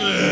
Yeah.